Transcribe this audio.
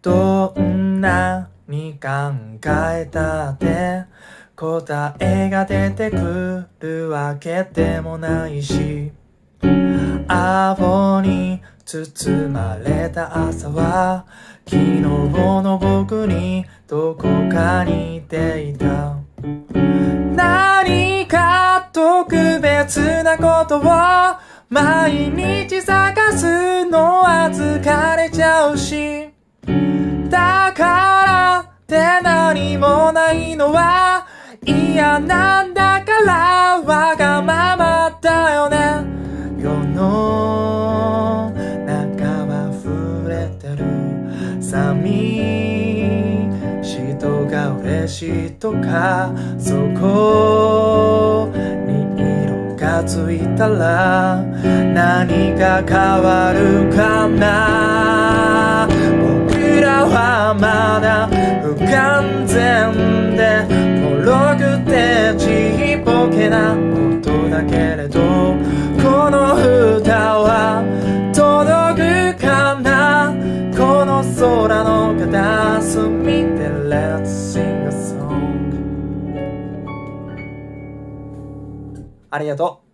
どんなに考えたって答えが出てくるわけでもないし青に包まれた朝は昨日の僕にどこかにいていた。何か特別なことを毎日探すのは疲れちゃうしだからって何もないのは嫌なんだからわがままだよね。世の中は溢れてる。寂しいとか嬉しいとかそこに色がついたら何が変わるかな。でもろくてちっぽけな音だけれどこの歌は届くかな？この空の片隅で Let's sing a song ありがとう。